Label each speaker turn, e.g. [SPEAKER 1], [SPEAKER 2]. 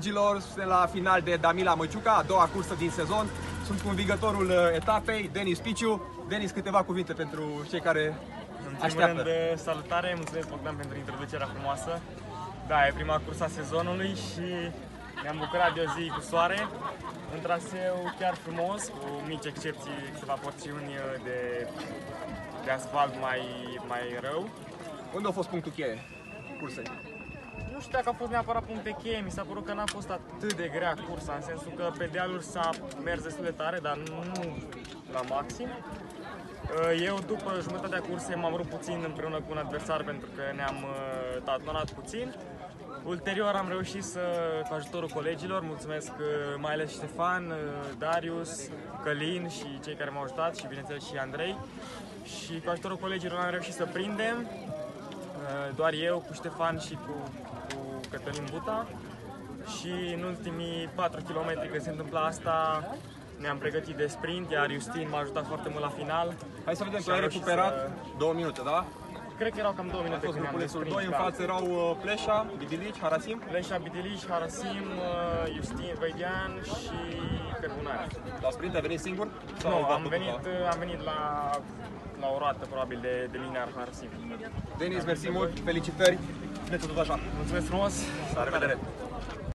[SPEAKER 1] Gilor, suntem la final de Damila Măciuca, a doua cursă din sezon. Sunt convingătorul uh, etapei, Denis Piciu. Denis, câteva cuvinte pentru cei care
[SPEAKER 2] În primul
[SPEAKER 1] așteaptă.
[SPEAKER 2] rând, de salutare, mulțumesc Bogdan pentru introducerea frumoasă. Da, e prima cursă a sezonului și ne-am bucurat de o zi cu soare. Un traseu chiar frumos, cu mici excepții, câteva porțiuni de, de asfalt mai, mai rău.
[SPEAKER 1] Unde a fost punctul cheie cursei?
[SPEAKER 2] Nu știu dacă a fost neapărat puncte cheie, mi s-a părut că n-a fost atât de grea cursa, în sensul că pe dealuri s-a mers destul de tare, dar nu la maxim. Eu după jumătatea cursei m-am rupt puțin împreună cu un adversar pentru că ne-am uh, tatonat puțin. Ulterior am reușit să, cu ajutorul colegilor, mulțumesc uh, mai ales Ștefan, uh, Darius, Călin și cei care m-au ajutat și bineînțeles și Andrei. Și cu ajutorul colegilor am reușit să prindem, Uh, doar eu cu Ștefan și cu, cu Cătălin Buta și în ultimii 4 km când se întâmpla asta ne-am pregătit de sprint, iar Justin m-a ajutat foarte mult la final.
[SPEAKER 1] Hai să vedem
[SPEAKER 2] Și
[SPEAKER 1] că ai
[SPEAKER 2] am reușit
[SPEAKER 1] recuperat
[SPEAKER 2] să-
[SPEAKER 1] două minute, da?
[SPEAKER 2] Cred că erau cam 2
[SPEAKER 1] A
[SPEAKER 2] minute
[SPEAKER 1] fost
[SPEAKER 2] când ne-am
[SPEAKER 1] grupulețul
[SPEAKER 2] desprins.
[SPEAKER 1] 2, în
[SPEAKER 2] da.
[SPEAKER 1] față erau uh, Pleșa, Bibilici, Harasim.
[SPEAKER 2] Leșa Bidiliș, Harasim, uh, Justin Văidean și Cărbunare.
[SPEAKER 1] La sprint ai venit singur? Sau
[SPEAKER 2] Nu,
[SPEAKER 1] v-a
[SPEAKER 2] am
[SPEAKER 1] făcut
[SPEAKER 2] venit,
[SPEAKER 1] ceva?
[SPEAKER 2] uh, am venit la, la o roată probabil de, de linia Harasim.
[SPEAKER 1] Denis, mersi mult, felicitări. Ne tot așa.
[SPEAKER 2] Mulțumesc frumos!
[SPEAKER 1] La revedere!